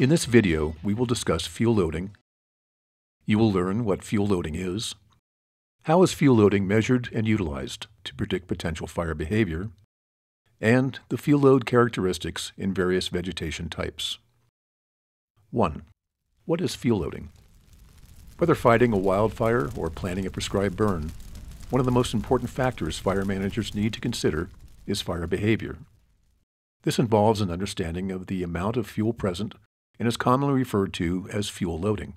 In this video, we will discuss fuel loading. You will learn what fuel loading is, how is fuel loading measured and utilized to predict potential fire behavior, and the fuel load characteristics in various vegetation types. 1. What is fuel loading? Whether fighting a wildfire or planning a prescribed burn, one of the most important factors fire managers need to consider is fire behavior. This involves an understanding of the amount of fuel present and is commonly referred to as fuel loading.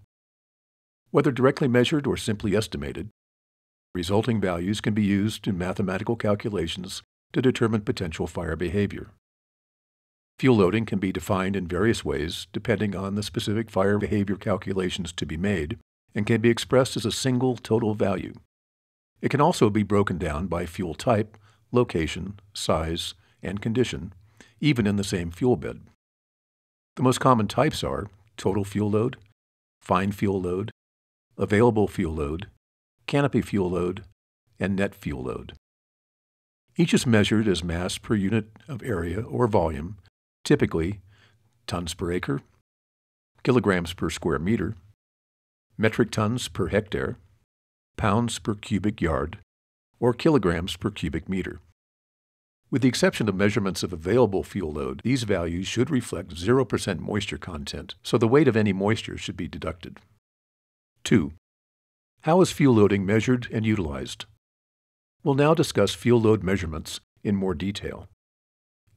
Whether directly measured or simply estimated, resulting values can be used in mathematical calculations to determine potential fire behavior. Fuel loading can be defined in various ways depending on the specific fire behavior calculations to be made and can be expressed as a single total value. It can also be broken down by fuel type, location, size, and condition, even in the same fuel bed. The most common types are total fuel load, fine fuel load, available fuel load, canopy fuel load, and net fuel load. Each is measured as mass per unit of area or volume, typically tons per acre, kilograms per square meter, metric tons per hectare, pounds per cubic yard, or kilograms per cubic meter. With the exception of measurements of available fuel load, these values should reflect 0% moisture content, so the weight of any moisture should be deducted. 2. How is fuel loading measured and utilized? We'll now discuss fuel load measurements in more detail.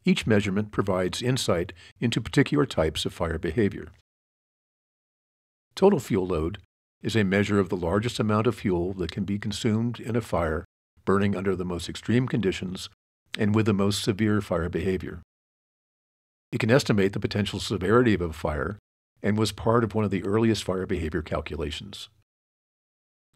Each measurement provides insight into particular types of fire behavior. Total fuel load is a measure of the largest amount of fuel that can be consumed in a fire burning under the most extreme conditions and with the most severe fire behavior. It can estimate the potential severity of a fire and was part of one of the earliest fire behavior calculations.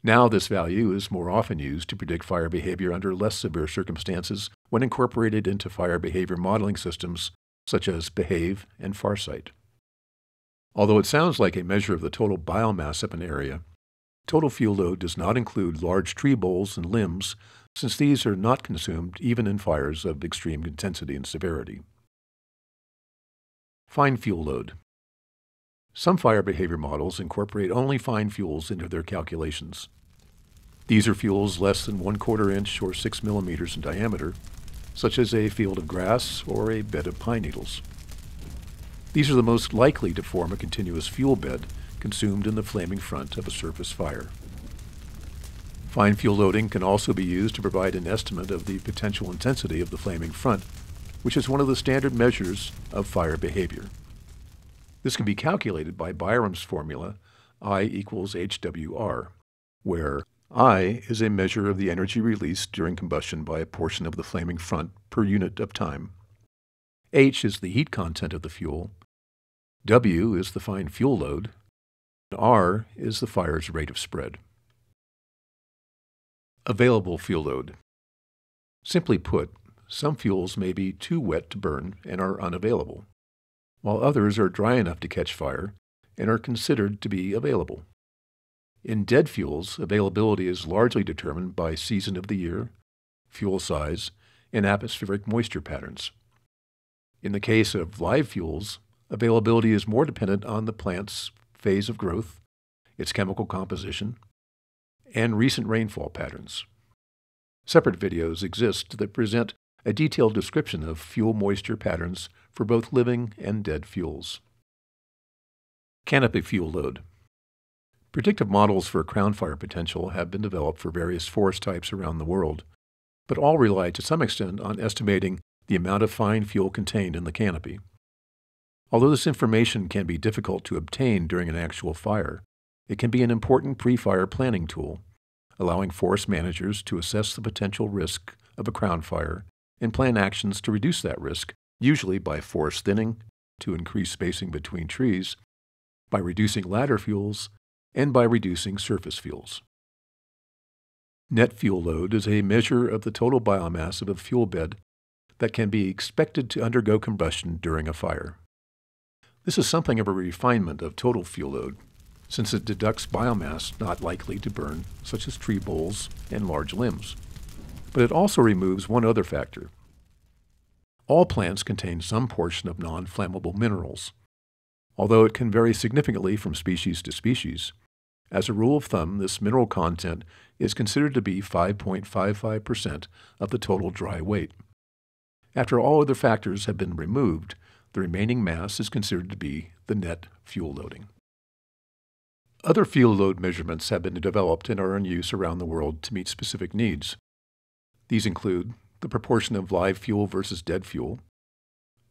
Now, this value is more often used to predict fire behavior under less severe circumstances when incorporated into fire behavior modeling systems such as Behave and FARSITE. Although it sounds like a measure of the total biomass of an area, total fuel load does not include large tree boles and limbs since these are not consumed even in fires of extreme intensity and severity. Fine fuel load. Some fire behavior models incorporate only fine fuels into their calculations. These are fuels less than one quarter inch or six millimeters in diameter, such as a field of grass or a bed of pine needles. These are the most likely to form a continuous fuel bed consumed in the flaming front of a surface fire. Fine fuel loading can also be used to provide an estimate of the potential intensity of the flaming front, which is one of the standard measures of fire behavior. This can be calculated by Byram's formula, I equals HWR, where I is a measure of the energy released during combustion by a portion of the flaming front per unit of time. H is the heat content of the fuel. W is the fine fuel load. R is the fire's rate of spread. Available fuel load. Simply put, some fuels may be too wet to burn and are unavailable, while others are dry enough to catch fire and are considered to be available. In dead fuels, availability is largely determined by season of the year, fuel size, and atmospheric moisture patterns. In the case of live fuels, availability is more dependent on the plant's phase of growth, its chemical composition, and recent rainfall patterns. Separate videos exist that present a detailed description of fuel moisture patterns for both living and dead fuels. Canopy fuel load. Predictive models for crown fire potential have been developed for various forest types around the world, but all rely to some extent on estimating the amount of fine fuel contained in the canopy. Although this information can be difficult to obtain during an actual fire, it can be an important pre-fire planning tool, allowing forest managers to assess the potential risk of a crown fire and plan actions to reduce that risk, usually by forest thinning to increase spacing between trees, by reducing ladder fuels, and by reducing surface fuels. Net fuel load is a measure of the total biomass of a fuel bed that can be expected to undergo combustion during a fire. This is something of a refinement of total fuel load since it deducts biomass not likely to burn, such as tree boles and large limbs. But it also removes one other factor. All plants contain some portion of non flammable minerals. although it can vary significantly from species to species. As a rule of thumb, this mineral content is considered to be 5.55% of the total dry weight. After all other factors have been removed, the remaining mass is considered to be the net fuel loading. Other fuel load measurements have been developed and are in use around the world to meet specific needs. These include the proportion of live fuel versus dead fuel,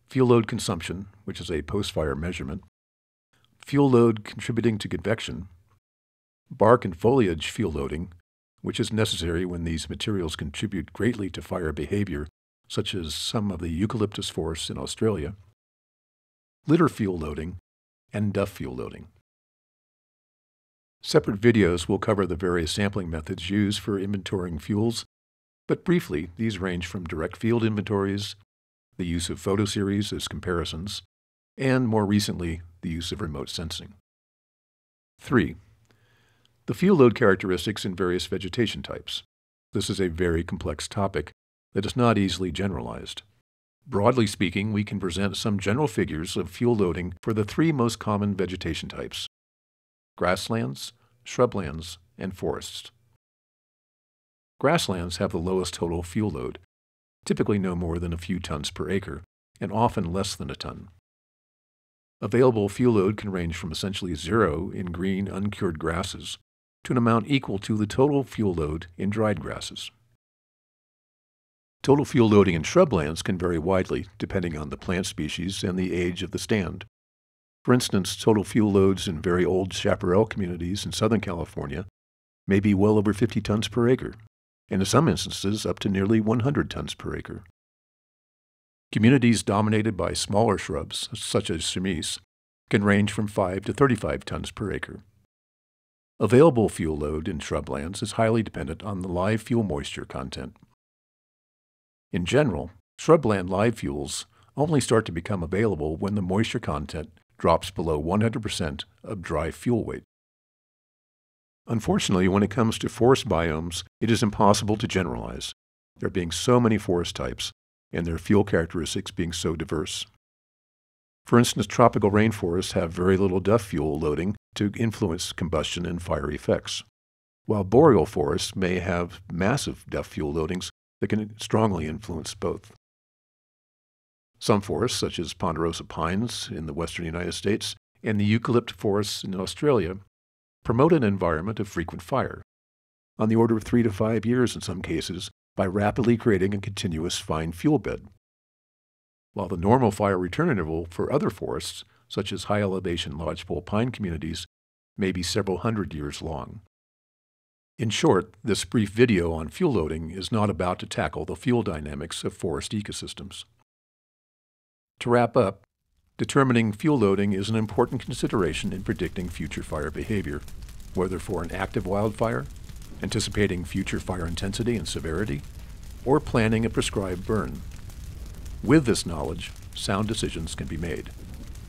fuel load consumption, which is a post-fire measurement, fuel load contributing to convection, bark and foliage fuel loading, which is necessary when these materials contribute greatly to fire behavior, such as some of the eucalyptus forests in Australia, litter fuel loading, and duff fuel loading. Separate videos will cover the various sampling methods used for inventorying fuels, but briefly, these range from direct field inventories, the use of photoseries as comparisons, and more recently, the use of remote sensing. 3. The fuel load characteristics in various vegetation types. This is a very complex topic that is not easily generalized. Broadly speaking, we can present some general figures of fuel loading for the three most common vegetation types grasslands, shrublands, and forests. Grasslands have the lowest total fuel load, typically no more than a few tons per acre, and often less than a ton. Available fuel load can range from essentially zero in green, uncured grasses to an amount equal to the total fuel load in dried grasses. Total fuel loading in shrublands can vary widely depending on the plant species and the age of the stand. For instance, total fuel loads in very old chaparral communities in Southern California may be well over 50 tons per acre, and in some instances up to nearly 100 tons per acre. Communities dominated by smaller shrubs, such as chamise, can range from 5 to 35 tons per acre. Available fuel load in shrublands is highly dependent on the live fuel moisture content. In general, shrubland live fuels only start to become available when the moisture content drops below 100% of dry fuel weight. Unfortunately, when it comes to forest biomes, it is impossible to generalize, there being so many forest types and their fuel characteristics being so diverse. For instance, tropical rainforests have very little duff fuel loading to influence combustion and fire effects, while boreal forests may have massive duff fuel loadings that can strongly influence both. Some forests, such as ponderosa pines in the western United States and the eucalypt forests in Australia, promote an environment of frequent fire, on the order of three to five years in some cases, by rapidly creating a continuous fine fuel bed. While the normal fire return interval for other forests, such as high elevation lodgepole pine communities, may be several hundred years long. In short, this brief video on fuel loading is not about to tackle the fuel dynamics of forest ecosystems. To wrap up, determining fuel loading is an important consideration in predicting future fire behavior, whether for an active wildfire, anticipating future fire intensity and severity, or planning a prescribed burn. With this knowledge, sound decisions can be made.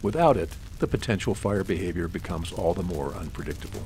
Without it, the potential fire behavior becomes all the more unpredictable.